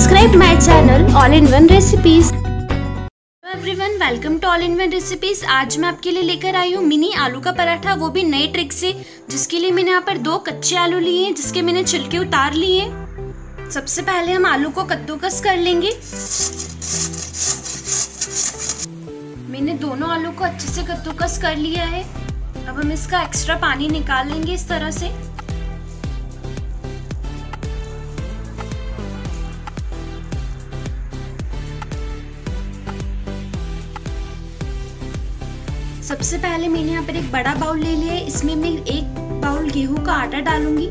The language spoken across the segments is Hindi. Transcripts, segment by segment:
subscribe my channel, all in one recipes. Everyone welcome to all in one recipes आज मैं आपके लिए लेकर आई हूँ मिनी आलू का पराठा, वो भी नई ट्रिक से, जिसके लिए मैंने यहाँ पर दो कच्चे आलू लिए हैं, जिसके मैंने छिलके उतार लिए हैं। सबसे पहले हम आलू को कद्दूकस कर लेंगे। मैंने दोनों आलू को अच्छे से कद्दूकस कर लिया है। अब हम इसका एक्स्ट्रा पानी निकाल लेंगे इस तरह से। सबसे पहले मैंने यहाँ पर एक बड़ा बाउल ले लिया है। इसमें मैं एक बाउल गेहूँ का आटा डालूँगी।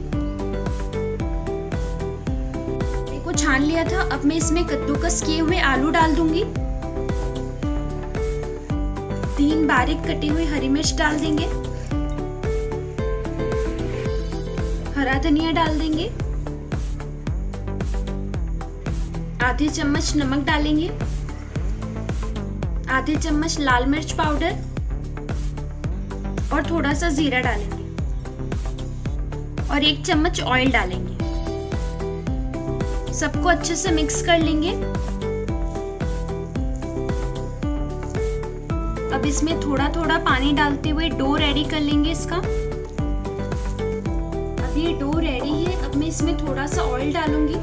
को छान लिया था। अब मैं इसमें कद्दूकस किए हुए आलू डाल दूँगी। तीन बारीक कटी हुई हरी मिर्च डाल देंगे। हरा धनिया डाल देंगे। आधे चम्मच नमक डालेंगे। आधे चम्मच लाल मिर्च पाउडर। और थोड़ा सा जीरा डालेंगे। और एक चम्मच ऑयल डालेंगे। सबको अच्छे से मिक्स कर लेंगे। अब इसमें थोड़ा थोड़ा पानी डालते हुए डो रेडी कर लेंगे इसका। अब ये डो रेडी है, अब मैं इसमें थोड़ा सा ऑयल डालूँगी।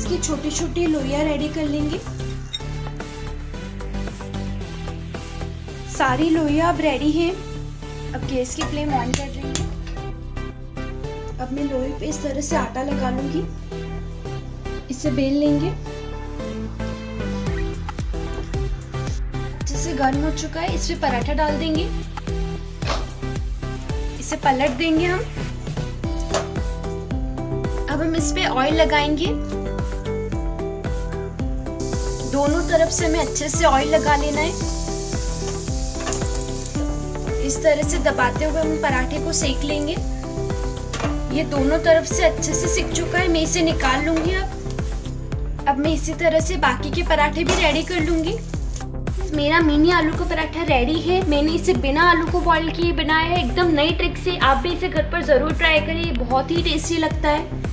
इसकी छोटी छोटी लोइया रेडी कर लेंगे। सारी लोइया अब रेडी है। अब गैस की फ्लेम ऑन कर रही हूँ। अब मैं लोहे पे इस तरह से आटा लगा लूँगी। इसे बेल लेंगे। अच्छे से गर्म हो चुका है, इसमें पराठा डाल देंगे। इसे पलट देंगे हम। अब हम इस पे ऑयल लगाएँगे। दोनों तरफ़ से हमें अच्छे से ऑयल लगा लेना है। इस तरह से दबाते हुए हम पराठे को सेक लेंगे। ये दोनों तरफ़ से अच्छे से सिक चुका है, मैं इसे निकाल लूँगी अब। अब मैं इसी तरह से बाकी के पराठे भी रेडी कर लूँगी। मेरा मिनी आलू का पराठा रेडी है। मैंने इसे बिना आलू को बॉईल किए बनाया है। एकदम नई ट्रिक से आप भी इसे घर पर ज़रूर ट्राई करिए बहुत ही टेस्टी लगता है।